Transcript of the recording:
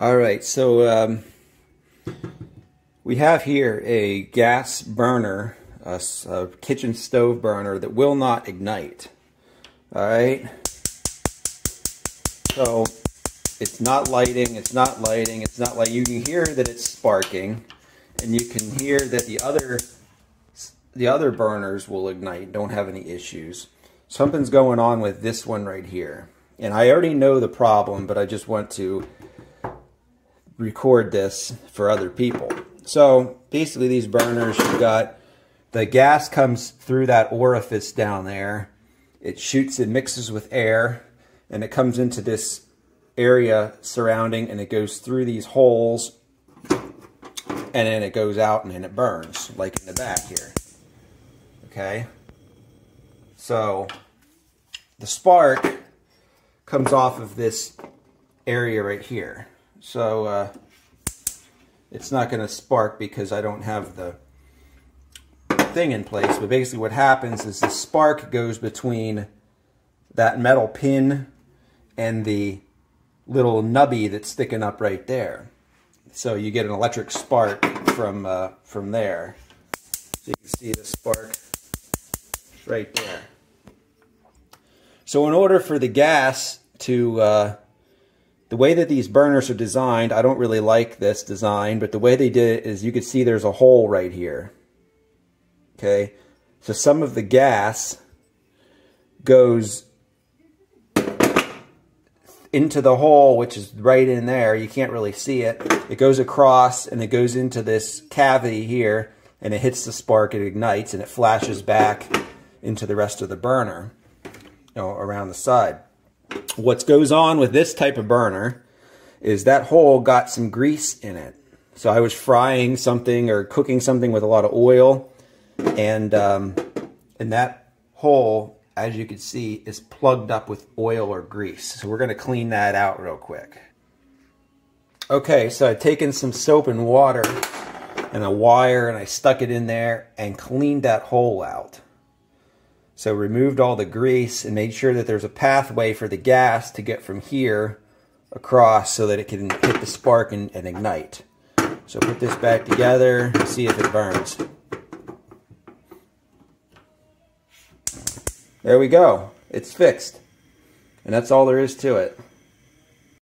All right, so um, we have here a gas burner, a, a, kitchen stove burner that will not ignite. All right, so it's not lighting, it's not lighting, it's not like you can hear that it's sparking, and you can hear that the other the other burners will ignite, don't have any issues. Something's going on with this one right here. And I already know the problem, but I just want to record this for other people. So basically these burners, you've got the gas comes through that orifice down there. It shoots, it mixes with air, and it comes into this area surrounding, and it goes through these holes, and then it goes out and then it burns, like in the back here. Okay? So the spark comes off of this area right here. So uh, it's not going to spark because I don't have the thing in place. But basically what happens is the spark goes between that metal pin and the little nubby that's sticking up right there. So you get an electric spark from uh, from there. So you can see the spark right there. So in order for the gas to uh, the way that these burners are designed, I don't really like this design, but the way they did it is you could see there's a hole right here. Okay, so some of the gas goes into the hole, which is right in there. You can't really see it. It goes across and it goes into this cavity here and it hits the spark, it ignites, and it flashes back into the rest of the burner you know, around the side. What goes on with this type of burner is that hole got some grease in it. So I was frying something or cooking something with a lot of oil, and um, and that hole, as you can see, is plugged up with oil or grease. So we're going to clean that out real quick. Okay, so I've taken some soap and water and a wire, and I stuck it in there and cleaned that hole out. So removed all the grease and made sure that there's a pathway for the gas to get from here across so that it can hit the spark and, and ignite. So put this back together, see if it burns. There we go. It's fixed. And that's all there is to it.